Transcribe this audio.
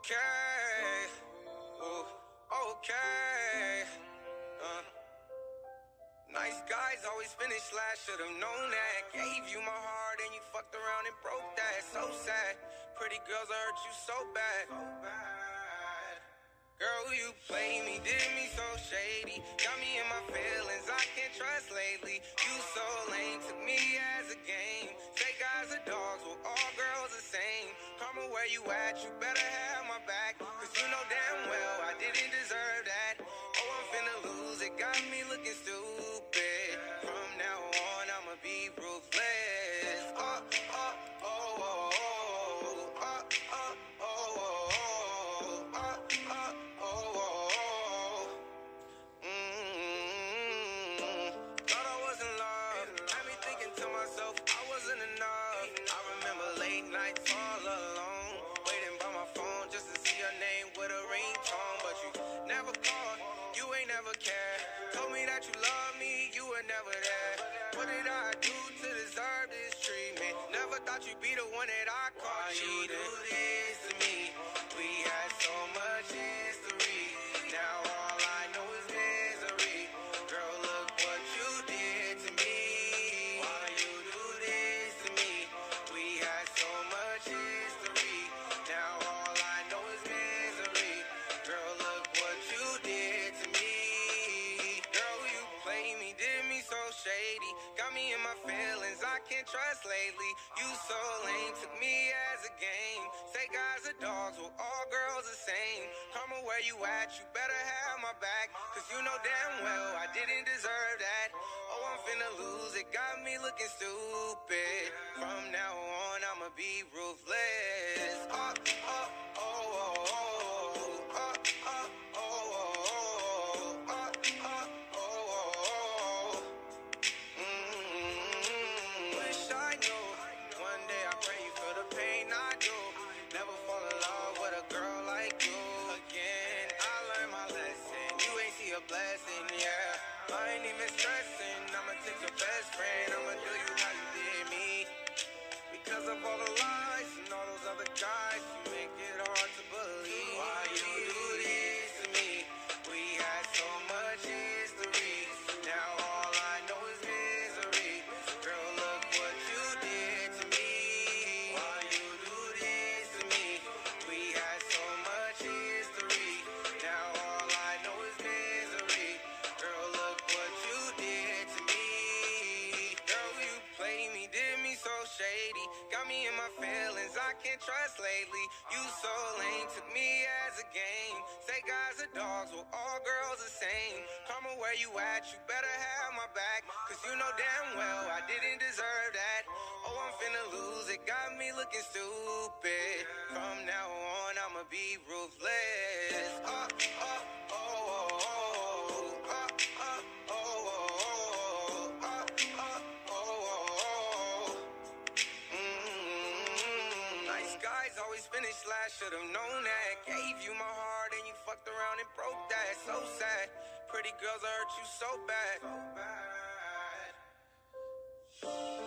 Okay. Ooh, okay. Uh. Nice guys always finish last, should've known that. Gave you my heart and you fucked around and broke that. So sad. Pretty girls I hurt you so bad. So bad. Girl, you play me, did me so shady. Got me in my feelings, I can't trust lately. You so lame, took me as a game. Say guys are dogs, well, all where you at? You better have my back. Cause you know damn well I didn't deserve that. Oh, I'm finna lose it, got me looking stupid. From now on, I'ma be ruthless. Uh, uh, oh, oh, oh, oh, uh, oh, oh, oh, oh, oh, oh, oh, oh, oh. Thought you'd be the one that I call cheating. You do this to me. As a game. Say guys are dogs, well, all girls the same. Karma, where you at? You better have my back. Cause you know damn well I didn't deserve that. Oh, I'm finna lose it, got me looking stupid. From now on, I'ma be ruthless. Stressing. I'ma take your best friend. I'ma do you how you I can't trust lately. You so lame, took me as a game. Say guys are dogs, well, all girls the same. Karma, where you at? You better have my back. Cause you know damn well I didn't deserve that. Oh, I'm finna lose it, got me looking stupid. From now on, I'ma be ruthless. Oh, Guys always finish last, should've known that. Gave you my heart and you fucked around and broke that. So sad. Pretty girls I hurt you so bad. So bad.